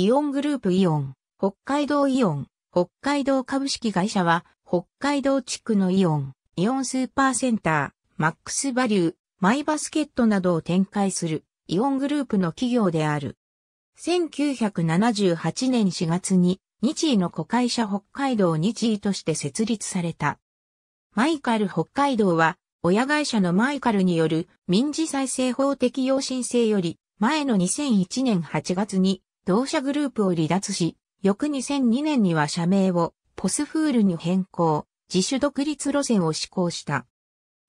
イオングループイオン、北海道イオン、北海道株式会社は、北海道地区のイオン、イオンスーパーセンター、マックスバリュー、マイバスケットなどを展開するイオングループの企業である。1978年4月に日位の子会社北海道日位として設立された。マイカル北海道は親会社のマイカルによる民事再生法適用申請より前の2001年8月に同社グループを離脱し、翌2002年には社名をポスフールに変更、自主独立路線を施行した。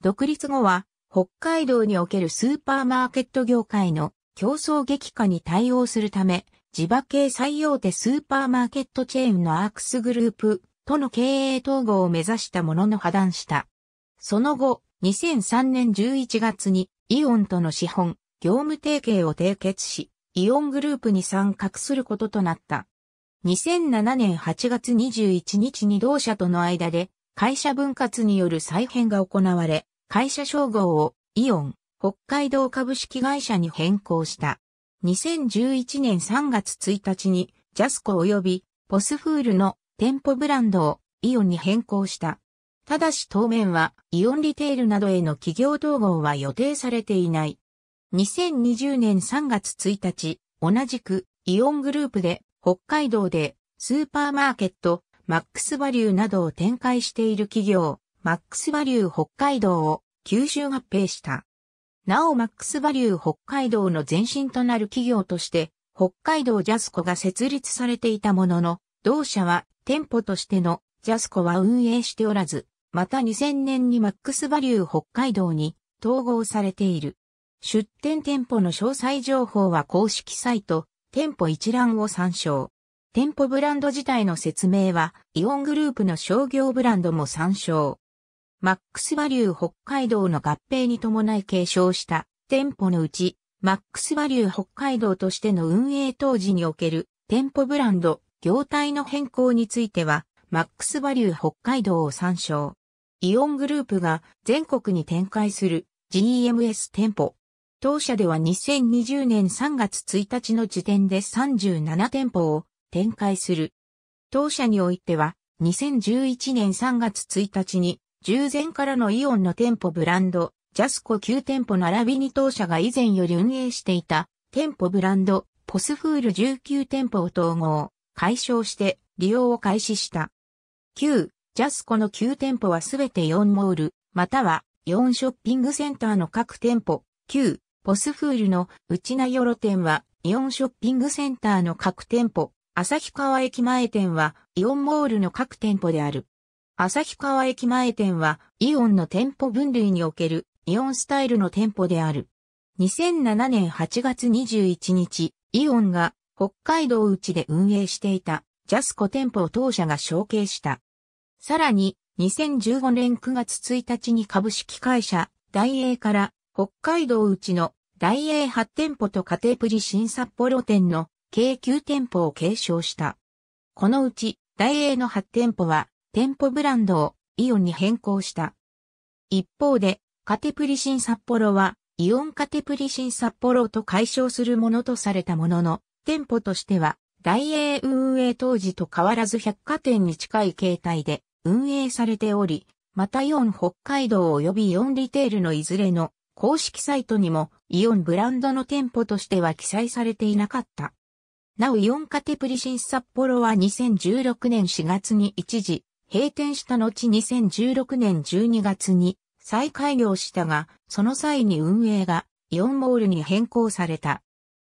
独立後は北海道におけるスーパーマーケット業界の競争激化に対応するため、地場系最大手スーパーマーケットチェーンのアークスグループとの経営統合を目指したものの破談した。その後、2003年11月にイオンとの資本、業務提携を締結し、イオングループに参画することとなった。2007年8月21日に同社との間で会社分割による再編が行われ、会社称号をイオン北海道株式会社に変更した。2011年3月1日にジャスコ及びポスフールの店舗ブランドをイオンに変更した。ただし当面はイオンリテールなどへの企業統合は予定されていない。2020年3月1日、同じくイオングループで北海道でスーパーマーケット、マックスバリューなどを展開している企業、マックスバリュー北海道を吸収合併した。なおマックスバリュー北海道の前身となる企業として、北海道ジャスコが設立されていたものの、同社は店舗としてのジャスコは運営しておらず、また2000年にマックスバリュー北海道に統合されている。出店店舗の詳細情報は公式サイト、店舗一覧を参照。店舗ブランド自体の説明は、イオングループの商業ブランドも参照。マックスバリュー北海道の合併に伴い継承した店舗のうち、マックスバリュー北海道としての運営当時における店舗ブランド、業態の変更については、マックスバリュー北海道を参照。イオングループが全国に展開する GMS 店舗、当社では2020年3月1日の時点で37店舗を展開する。当社においては2011年3月1日に従前からのイオンの店舗ブランドジャスコ9店舗並びに当社が以前より運営していた店舗ブランドポスフール19店舗を統合、解消して利用を開始した。旧ジャスコの9店舗はすべて4モール、または4ショッピングセンターの各店舗、旧ポスフールの内名寄店はイオンショッピングセンターの各店舗、旭川駅前店はイオンモールの各店舗である。旭川駅前店はイオンの店舗分類におけるイオンスタイルの店舗である。2007年8月21日、イオンが北海道内で運営していたジャスコ店舗を当社が承継した。さらに、2015年9月1日に株式会社、大英から北海道内の大英8店舗と家庭プリ新札幌店の計9店舗を継承した。このうち大英の8店舗は店舗ブランドをイオンに変更した。一方でカテプリ新札幌はイオンカテプリ新札幌と解消するものとされたものの、店舗としては大英運営当時と変わらず百貨店に近い形態で運営されており、またイオン北海道及びイオンリテールのいずれの公式サイトにもイオンブランドの店舗としては記載されていなかった。なおイオンカテプリシンス札幌は2016年4月に一時閉店した後2016年12月に再開業したが、その際に運営がイオンモールに変更された。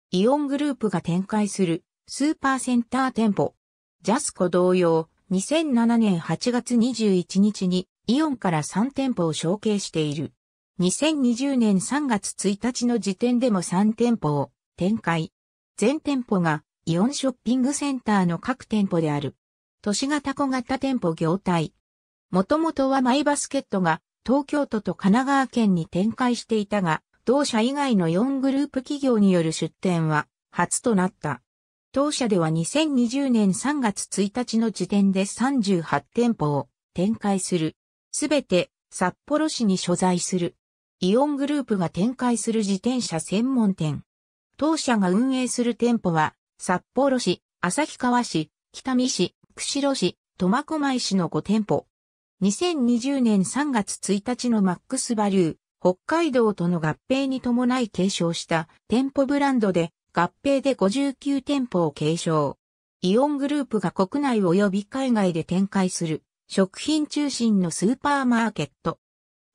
イオングループが展開するスーパーセンター店舗。ジャスコ同様、2007年8月21日にイオンから3店舗を承継している。2020年3月1日の時点でも3店舗を展開。全店舗がイオンショッピングセンターの各店舗である。都市型小型店舗業態。もともとはマイバスケットが東京都と神奈川県に展開していたが、同社以外の4グループ企業による出店は初となった。当社では2020年3月1日の時点で38店舗を展開する。すべて札幌市に所在する。イオングループが展開する自転車専門店。当社が運営する店舗は、札幌市、旭川市、北見市、釧路市、苫小牧市の5店舗。2020年3月1日のマックスバリュー、北海道との合併に伴い継承した店舗ブランドで合併で59店舗を継承。イオングループが国内及び海外で展開する食品中心のスーパーマーケット。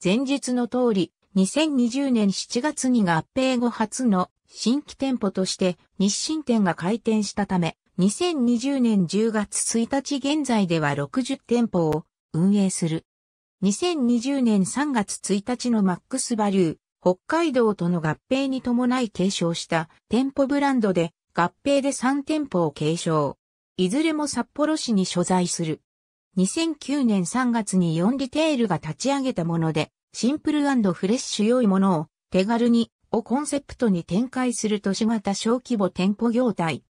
前述の通り、2020年7月に合併後初の新規店舗として日清店が開店したため、2020年10月1日現在では60店舗を運営する。2020年3月1日のマックスバリュー、北海道との合併に伴い継承した店舗ブランドで合併で3店舗を継承。いずれも札幌市に所在する。2009年3月に4リテールが立ち上げたもので、シンプルフレッシュ良いものを手軽にをコンセプトに展開する都市型小規模店舗業態。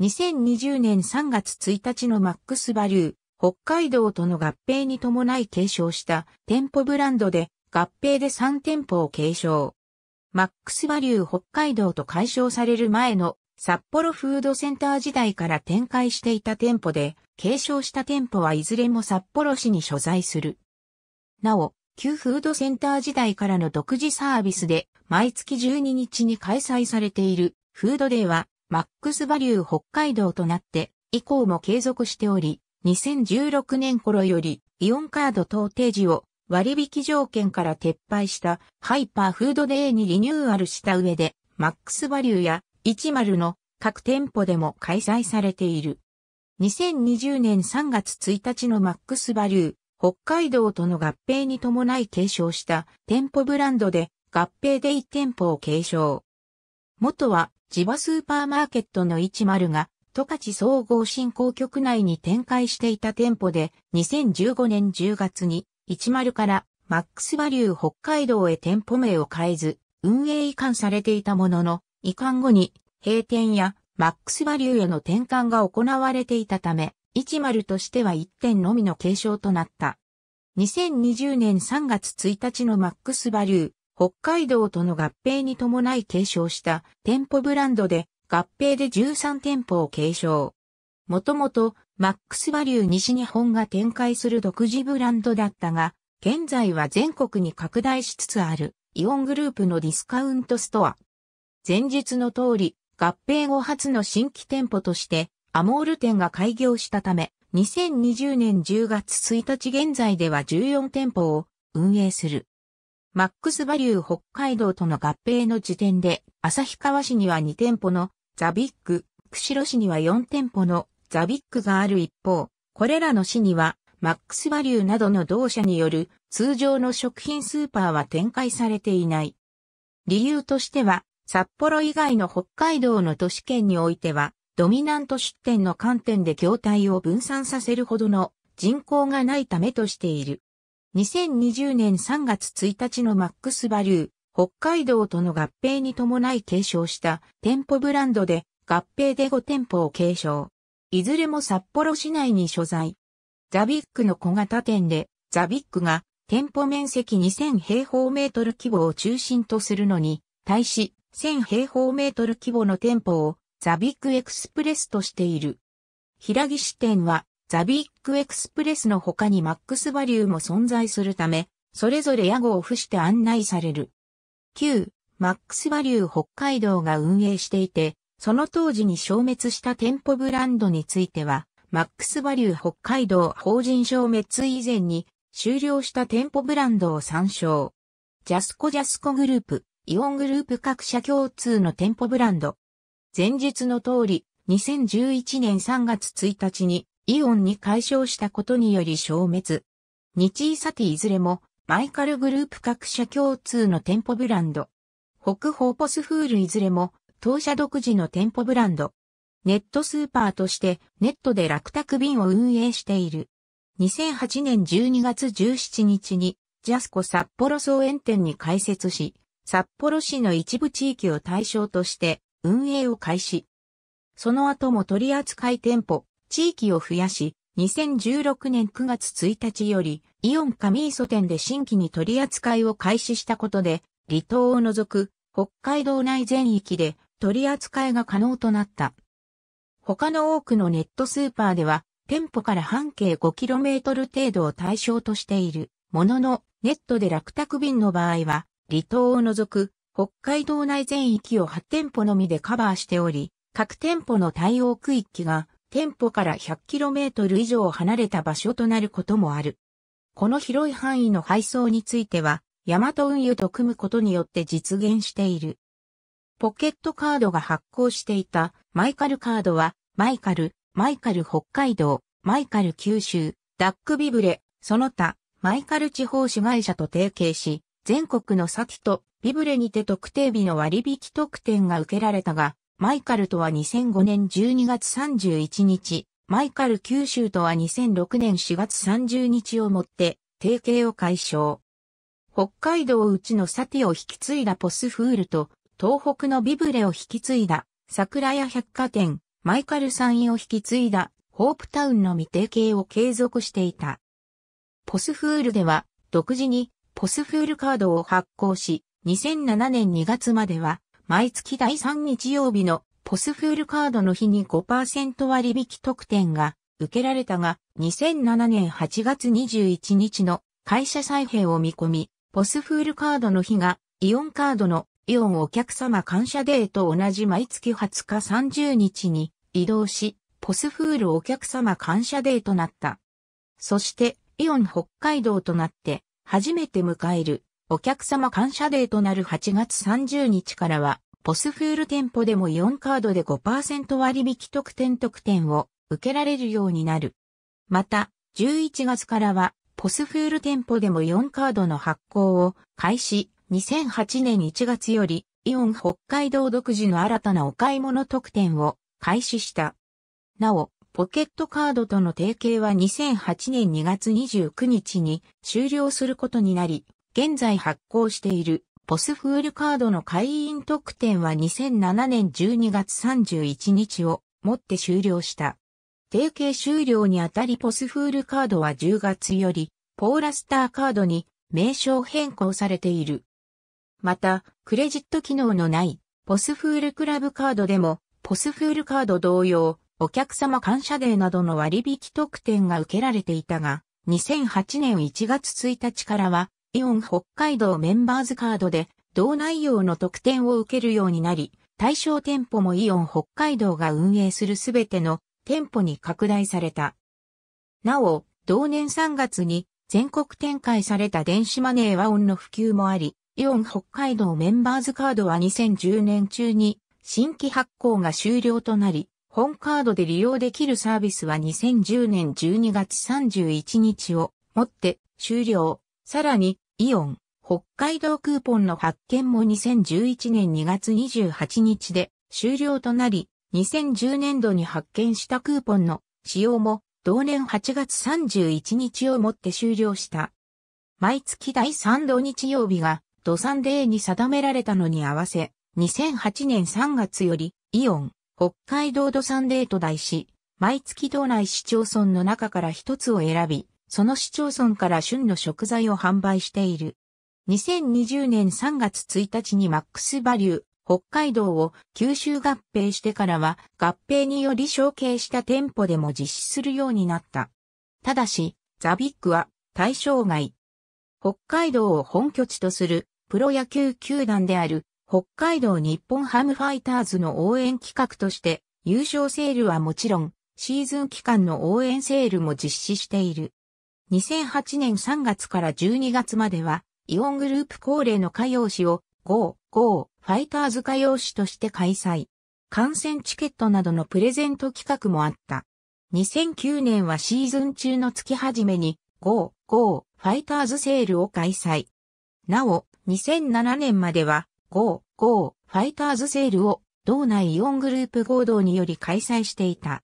2020年3月1日のマックスバリュー、北海道との合併に伴い継承した店舗ブランドで合併で3店舗を継承。マックスバリュー北海道と解消される前の札幌フードセンター時代から展開していた店舗で、継承した店舗はいずれも札幌市に所在する。なお、旧フードセンター時代からの独自サービスで毎月12日に開催されているフードデーはマックスバリュー北海道となって以降も継続しており、2016年頃よりイオンカード等提示を割引条件から撤廃したハイパーフードデーにリニューアルした上でマックスバリューや10の各店舗でも開催されている。2020年3月1日のマックスバリュー北海道との合併に伴い継承した店舗ブランドで合併で1店舗を継承。元は地場スーパーマーケットの10が十勝総合振興局内に展開していた店舗で、2015年10月に、10からマックスバリュー北海道へ店舗名を変えず、運営移管されていたものの、移管後に閉店やマックスバリューへの転換が行われていたため、10としては1点のみの継承となった。2020年3月1日のマックスバリュー、北海道との合併に伴い継承した店舗ブランドで合併で13店舗を継承。もともとマックスバリュー西日本が展開する独自ブランドだったが、現在は全国に拡大しつつあるイオングループのディスカウントストア。前述の通り、合併後初の新規店舗としてアモール店が開業したため、2020年10月1日現在では14店舗を運営する。マックスバリュー北海道との合併の時点で、旭川市には2店舗のザビック、釧路市には4店舗のザビックがある一方、これらの市にはマックスバリューなどの同社による通常の食品スーパーは展開されていない。理由としては、札幌以外の北海道の都市圏においては、ドミナント出店の観点で筐体を分散させるほどの人口がないためとしている。2020年3月1日のマックスバリュー、北海道との合併に伴い継承した店舗ブランドで合併で5店舗を継承。いずれも札幌市内に所在。ザビックの小型店でザビックが店舗面積2000平方メートル規模を中心とするのに対し1000平方メートル規模の店舗をザビッグエクスプレスとしている。平岸店はザビッグエクスプレスの他にマックスバリューも存在するため、それぞれ屋号を付して案内される。旧マックスバリュー北海道が運営していて、その当時に消滅した店舗ブランドについては、マックスバリュー北海道法人消滅以前に終了した店舗ブランドを参照。ジャスコジャスコグループ、イオングループ各社共通の店舗ブランド。前述の通り、2011年3月1日にイオンに解消したことにより消滅。日イサティいずれもマイカルグループ各社共通の店舗ブランド。北方ポスフールいずれも当社独自の店舗ブランド。ネットスーパーとしてネットで楽宅便を運営している。2008年12月17日にジャスコ札幌総園店に開設し、札幌市の一部地域を対象として運営を開始。その後も取扱店舗、地域を増やし、2016年9月1日より、イオン上磯店で新規に取り扱いを開始したことで、離島を除く北海道内全域で取り扱いが可能となった。他の多くのネットスーパーでは、店舗から半径 5km 程度を対象としているものの、ネットで楽宅便の場合は、離島を除く北海道内全域を8店舗のみでカバーしており、各店舗の対応区域が店舗から 100km 以上離れた場所となることもある。この広い範囲の配送については、ヤマト運輸と組むことによって実現している。ポケットカードが発行していたマイカルカードは、マイカル、マイカル北海道、マイカル九州、ダックビブレ、その他、マイカル地方市会社と提携し、全国のサティとビブレにて特定日の割引特典が受けられたが、マイカルとは2005年12月31日、マイカル九州とは2006年4月30日をもって提携を解消。北海道内のサティを引き継いだポスフールと東北のビブレを引き継いださくら野百貨店、マイカルサインを引き継いだホープタウンのみ提携を継続していた。ポスフールでは独自にポスフールカードを発行し、2007年2月までは毎月第3日曜日のポスフールカードの日に5%割引特典が受けられたが、2007年8月21日の会社再編を見込み、ポスフールカードの日がイオンカードのイオンお客様感謝デーと同じ毎月20日30日に移動し、ポスフールお客様感謝デーとなった。そして、イオン北海道となって初めて迎えるお客様感謝デーとなる8月30日からは、ポスフール店舗でもイオンカードで5%割引特典特典を受けられるようになる。また、11月からは、ポスフール店舗でもイオンカードの発行を開始。2008年1月より、イオン北海道独自の新たなお買い物特典を開始した。なお、ポケットカードとの提携は2008年2月29日に終了することになり、現在発行しているポスフールカードの会員特典は2007年12月31日をもって終了した。提携終了にあたりポスフールカードは10月よりポーラスターカードに名称変更されている。また、クレジット機能のないポスフールクラブカードでも、ポスフールカード同様、お客様感謝デーなどの割引特典が受けられていたが、2008年1月1日からは、イオン北海道メンバーズカードで、同内容の特典を受けるようになり、対象店舗もイオン北海道が運営するすべての店舗に拡大された。なお、同年3月に全国展開された電子マネーワオンの普及もあり、イオン北海道メンバーズカードは2010年中に新規発行が終了となり、本カードで利用できるサービスは2010年12月31日をもって終了。さらに、イオン、北海道クーポンの発見も2011年2月28日で終了となり、2010年度に発見したクーポンの使用も同年8月31日をもって終了した。毎月第3土日曜日が土産デーに定められたのに合わせ、2008年3月より、イオン、北海道土産デーと題し、毎月道内市町村の中から一つを選び、その市町村から旬の食材を販売している。2020年3月1日にマックスバリュー、北海道を九州合併してからは合併により承継した店舗でも実施するようになった。ただし、ザビックは対象外。北海道を本拠地とするプロ野球球団である北海道日本ハムファイターズの応援企画として優勝セールはもちろんシーズン期間の応援セールも実施している。2008年3月から12月まではイオングループ恒例の歌謡誌を GO! GO! ファイターズ歌謡誌として開催。観戦チケットなどのプレゼント企画もあった。2009年はシーズン中の月始めに GO! GO! ファイターズセールを開催。なお、2007年までは GO! GO! ファイターズセールを道内イオングループ合同により開催していた。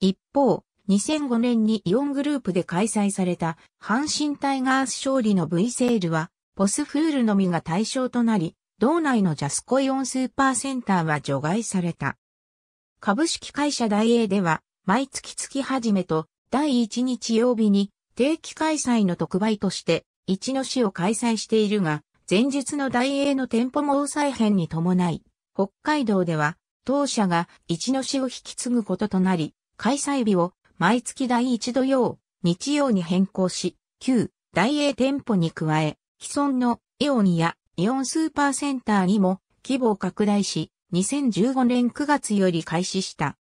一方、2005年にイオングループで開催された阪神タイガース勝利の V セールはポスフールのみが対象となり、道内のジャスコイオンスーパーセンターは除外された。株式会社大英では毎月月始めと第1日曜日に定期開催の特売として一の市を開催しているが、前日の大英の店舗も再編に伴い、北海道では当社が一の市を引き継ぐこととなり、開催日を毎月第一土曜、日曜に変更し、旧大英店舗に加え、既存のイオンやイオンスーパーセンターにも規模を拡大し、2015年9月より開始した。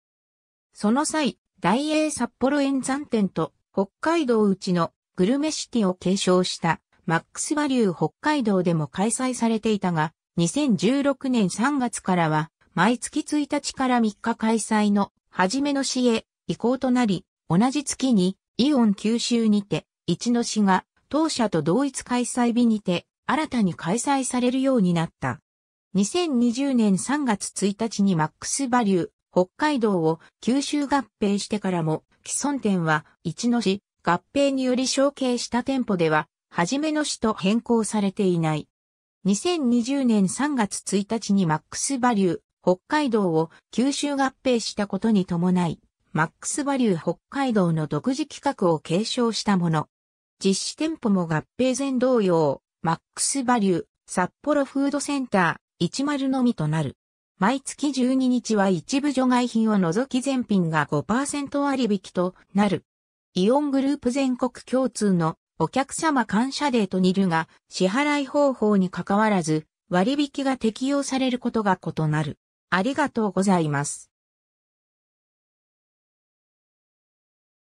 その際、大英札幌演山店と北海道内のグルメシティを継承したマックスバリュー北海道でも開催されていたが、2016年3月からは毎月1日から3日開催の初めの市へ移行となり、同じ月にイオン九州にて一の市が当社と同一開催日にて新たに開催されるようになった。2020年3月1日にマックスバリュー北海道を九州合併してからも既存店は一の市合併により承継した店舗では初めの市と変更されていない。2020年3月1日にマックスバリュー北海道を九州合併したことに伴い、マックスバリュー北海道の独自企画を継承したもの。実施店舗も合併前同様、マックスバリュー札幌フードセンター10のみとなる。毎月12日は一部除外品を除き全品が5%割引となる。イオングループ全国共通のお客様感謝デーと似るが、支払い方法に関わらず、割引が適用されることが異なる。ありがとうございます。